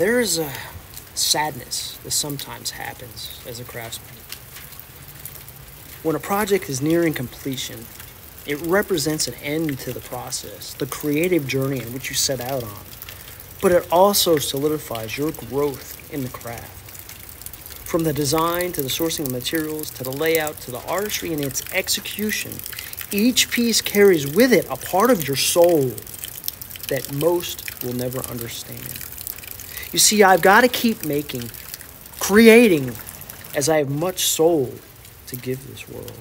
there is a sadness that sometimes happens as a craftsman. When a project is nearing completion, it represents an end to the process, the creative journey in which you set out on. But it also solidifies your growth in the craft. From the design to the sourcing of materials to the layout to the artistry and its execution, each piece carries with it a part of your soul that most will never understand. You see, I've got to keep making, creating, as I have much soul to give this world.